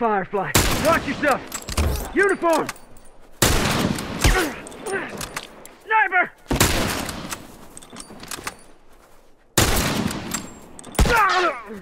Firefly, watch yourself! Uniform! Sniper! Ah!